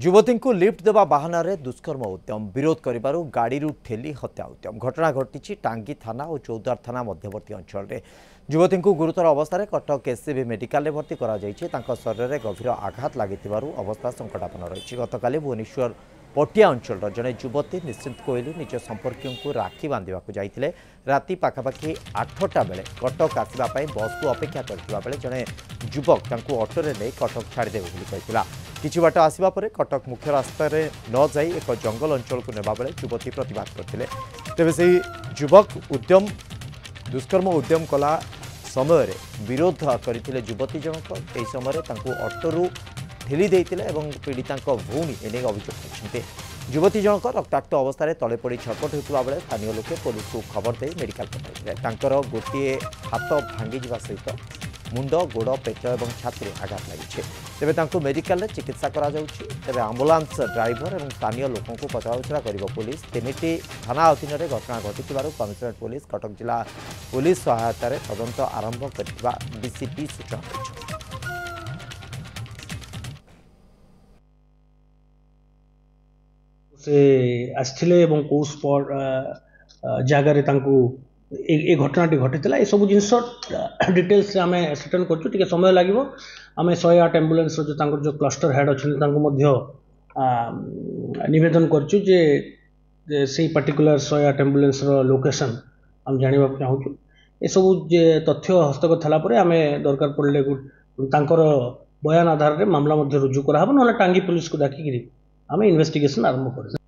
ଯୁବତୀଙ୍କୁ ଲିଫ୍ଟ ଦେବା ବାହାନାରେ ଦୁଷ୍କର୍ମ ଉଦ୍ୟମ ବିରୋଧ କରିବାରୁ ଗାଡ଼ିରୁ ଠେଲି ହତ୍ୟା ଉଦ୍ୟମ ଘଟଣା ଘଟିଛି ଟାଙ୍ଗୀ ଥାନା ଓ ଚୌଦ୍ୱାର ଥାନା ମଧ୍ୟବର୍ତ୍ତୀ ଅଞ୍ଚଳରେ ଯୁବତୀଙ୍କୁ ଗୁରୁତର ଅବସ୍ଥାରେ କଟକ ଏସ୍ସିବି ମେଡିକାଲରେ ଭର୍ତ୍ତି କରାଯାଇଛି ତାଙ୍କ ଶରୀରରେ ଗଭୀର ଆଘାତ ଲାଗିଥିବାରୁ ଅବସ୍ଥା ସଙ୍କଟାପନ୍ନ ରହିଛି ଗତକାଲି ଭୁବନେଶ୍ୱର ପଟିଆ ଅଞ୍ଚଳର ଜଣେ ଯୁବତୀ ନିଶ୍ଚିନ୍ତ କୋଇଲି ନିଜ ସମ୍ପର୍କୀୟଙ୍କୁ ରାକ୍ଷୀ ବାନ୍ଧିବାକୁ ଯାଇଥିଲେ ରାତି ପାଖାପାଖି ଆଠଟା ବେଳେ କଟକ ଆସିବା ପାଇଁ ବସ୍କୁ ଅପେକ୍ଷା କରିଥିବା ବେଳେ ଜଣେ ଯୁବକ ତାଙ୍କୁ ଅଟୋରେ ନେଇ କଟକ ଛାଡ଼ିଦେବେ ବୋଲି କହିଥିଲା কিছু বাট আসবা পরে কটক মুখ্য রাস্তায় নযাই এক জঙ্গল অঞ্চলক নেওয়া বেড়ে যুবতী প্রতবাদ করলে তবে সেই যুবক উদ্যম দুষ্কর্ম উদ্যম কলা সময় বিরোধ করে যুবতী জনক এই সময় তাঁকু অটোরু ঠেলি দিয়ে এবং পীড়িতা ভৌণী এনে অভিযোগ করেছেন যুবতী জনক রক্তাক্ত অবস্থায় তলে পড়ি ছটপট হয়েছিল বেড়ে স্থানীয় লোকে পুলিশকে খবর দিয়ে মেডিকাল পঠাইলে তাঁর গোটিয়ে হাত ভাঙ্গি যা সহ ମୁଣ୍ଡ ଗୋଡ଼ ପେଟ ଏବଂ ଛାତିରେ ଆଘାତ ଲାଗିଛି ତେବେ ତାଙ୍କୁ ମେଡିକାଲରେ ଚିକିତ୍ସା କରାଯାଉଛି ତେବେ ଆମ୍ବୁଲାନ୍ସ ଡ୍ରାଇଭର ଏବଂ ସ୍ଥାନୀୟ ଲୋକଙ୍କୁ ପଚରାଉଚରା କରିବ ପୋଲିସ ତିନିଟି ଥାନା ଅଧୀନରେ ଘଟଣା ଘଟିଥିବାରୁ କମିଶନରେଟ୍ ପୋଲିସ କଟକ ଜିଲ୍ଲା ପୋଲିସ ସହାୟତାରେ ତଦନ୍ତ ଆରମ୍ଭ କରିଥିବା ଡିସିପି ସୂଚନା ଦେଇଛନ୍ତି ସେ ଆସିଥିଲେ ଏବଂ କେଉଁ ସ୍ପଟ୍ ଜାଗାରେ ତାଙ୍କୁ ଏ ଘଟଣାଟି ଘଟିଥିଲା ଏସବୁ ଜିନିଷ ଡିଟେଲ୍ସରେ ଆମେ ଏସର୍ଟେନ୍ କରୁଛୁ ଟିକେ ସମୟ ଲାଗିବ ଆମେ ଶହେ ଆଠ ଆମ୍ବୁଲାନ୍ସର ଯେଉଁ ତାଙ୍କର ଯେଉଁ କ୍ଲଷ୍ଟର ହେଡ଼୍ ଅଛନ୍ତି ତାଙ୍କୁ ମଧ୍ୟ ନିବେଦନ କରିଛୁ ଯେ ସେଇ ପାର୍ଟିକୁଲାର ଶହେ ଆଠ ଆମ୍ବୁଲାନ୍ସର ଲୋକେସନ୍ ଆମେ ଜାଣିବାକୁ ଚାହୁଁଛୁ ଏସବୁ ଯେ ତଥ୍ୟ ହସ୍ତଗତ ହେଲା ପରେ ଆମେ ଦରକାର ପଡ଼ିଲେ ତାଙ୍କର ବୟାନ ଆଧାରରେ ମାମଲା ମଧ୍ୟ ରୁଜୁ କରାହେବ ନହେଲେ ଟାଙ୍ଗୀ ପୋଲିସକୁ ଡାକିକିରି ଆମେ ଇନଭେଷ୍ଟିଗେସନ୍ ଆରମ୍ଭ କରିବା